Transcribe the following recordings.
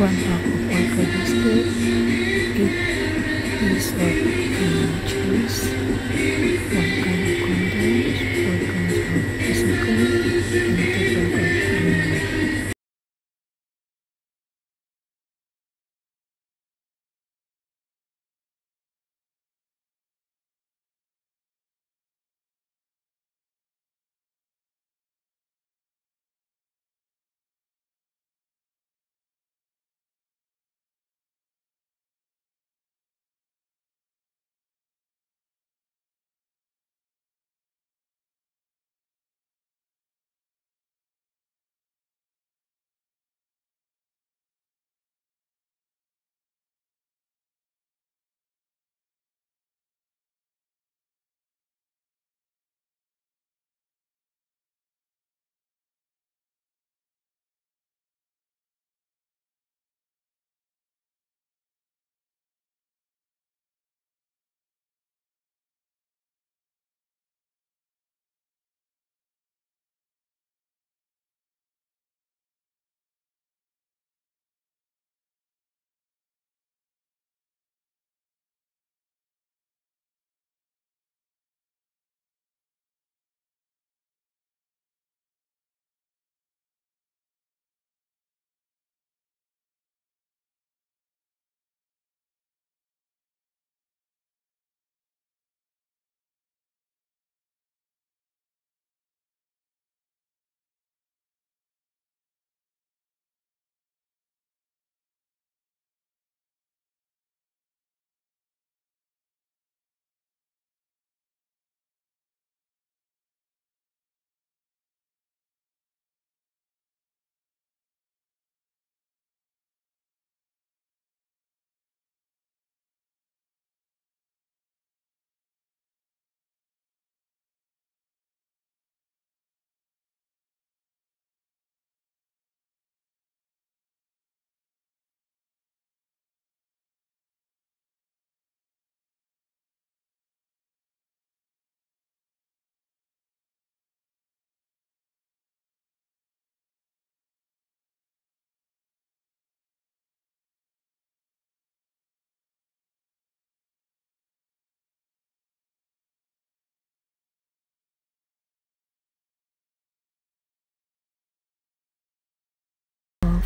one half of avocado stick, 8 piece of green juice, 1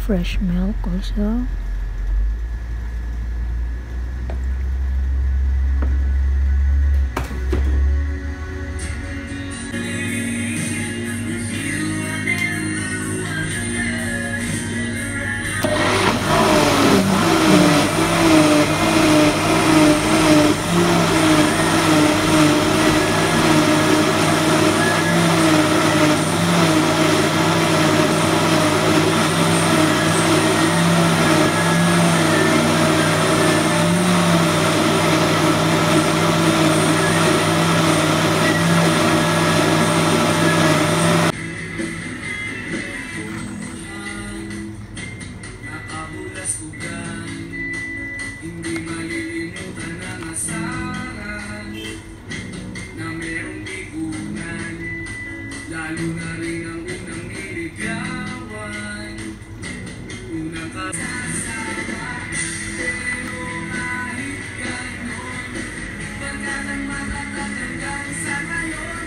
fresh milk also. Lalo na rin ang utang niligawan Una ka sasawa Pero kahit ganon Pagkat sa ngayon